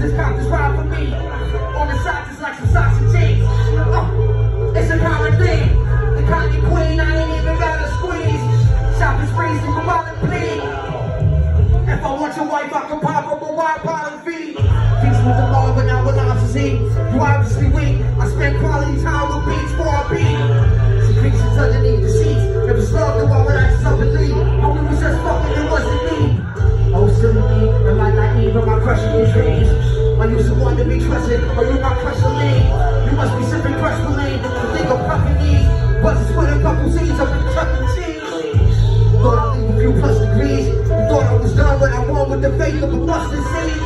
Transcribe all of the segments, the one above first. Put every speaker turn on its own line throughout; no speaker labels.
just got this ride for me. On the side, just like some sausage cheese. Uh, it's a common thing. The Kanye queen, I ain't even got a squeeze. Shopping sprees, you come out and plead. If I want your wife, I can pop up a wide bottom feed. Peace with the Lord, but now with options eat. You obviously weak. I spend quality time with beats for a beat. Secretions underneath the. If it's love, then why would I Someone to be trusted? Or you not crushing me? You must be sipping crush for lean. You think I'm puffing these? Buzzing, split a couple seeds up in E. Cheese. Thought I'd leave a few plus degrees. You thought I was done, but I won with the faith of a mustard seed.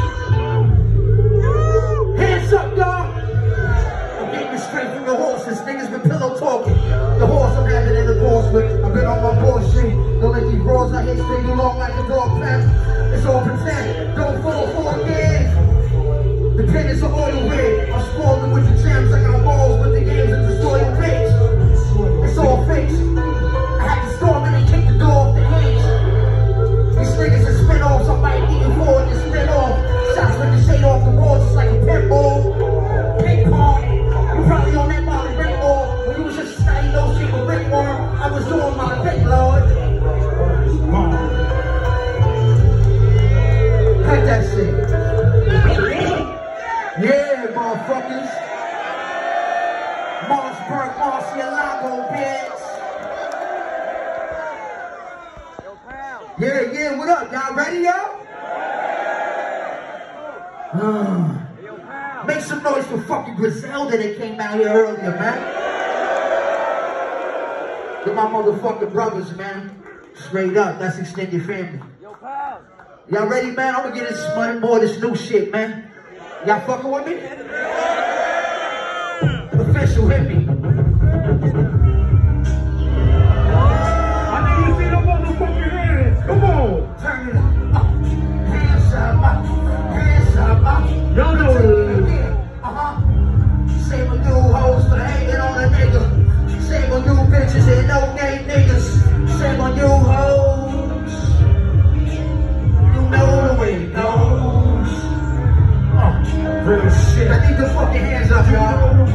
Hands up, y'all. I'm getting straight from the horses. Niggas been pillow talking. The horse I'm having in the course with. I've been on my bullshit. Don't let these roars I hit stay long like a dog pass. It's all pretend. Don't motherfuckers. Mossberg, Murciélago, bitch. Yeah, yeah, what up? Y'all ready, y'all? Make some noise for fucking Griselda that came out here earlier, man. To my motherfucking brothers, man. Straight up, that's extended family. Y'all ready, man? I'm gonna get this money of this new shit, man. Y'all fucking with me? Official hit me.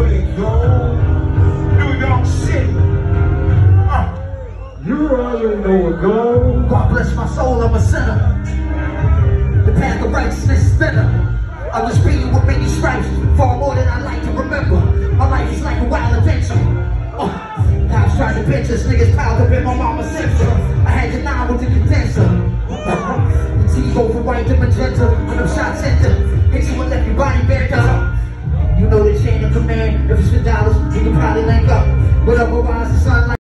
Way it goes.
New York City.
Uh,
You already know it goes.
God bless my soul, I'm a sinner. The path of righteousness spinner. I was beaten with many stripes, far more than I like to remember. My life is like a wild adventure. Uh, cops tried to pinch us, niggas piled up in my mama's You